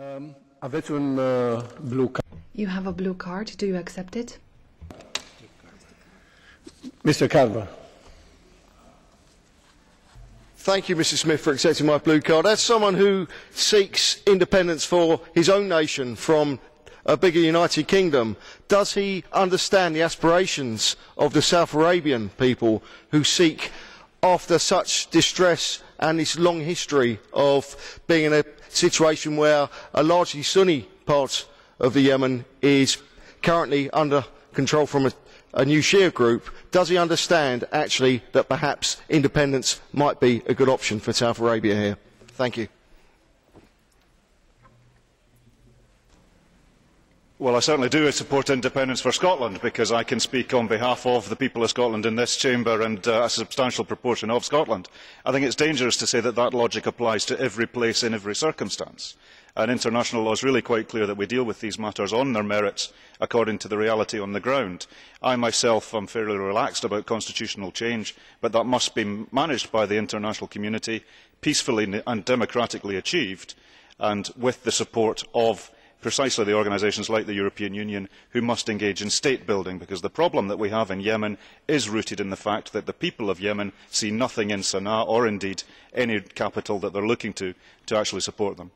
Um, aveți un uh, blue card. You have a blue card. Do you accept it? Mr. Carver. Thank you, Mr Smith, for accepting my blue card. As someone who seeks independence for his own nation from a bigger United Kingdom, does he understand the aspirations of the South Arabian people who seek, after such distress and this long history of being in a situation where a largely Sunni part of the Yemen is currently under control from a, new Shia group, does he understand actually that perhaps independence might be a good option for South Arabia here? Thank you. Well, I certainly do support independence for Scotland because I can speak on behalf of the people of Scotland in this chamber and uh, a substantial proportion of Scotland. I think it's dangerous to say that that logic applies to every place in every circumstance. And international law is really quite clear that we deal with these matters on their merits according to the reality on the ground. I myself am fairly relaxed about constitutional change, but that must be managed by the international community, peacefully and democratically achieved, and with the support of precisely the organisations like the European Union who must engage in state building because the problem that we have in Yemen is rooted in the fact that the people of Yemen see nothing in Sana'a or indeed any capital that they are looking to to actually support them.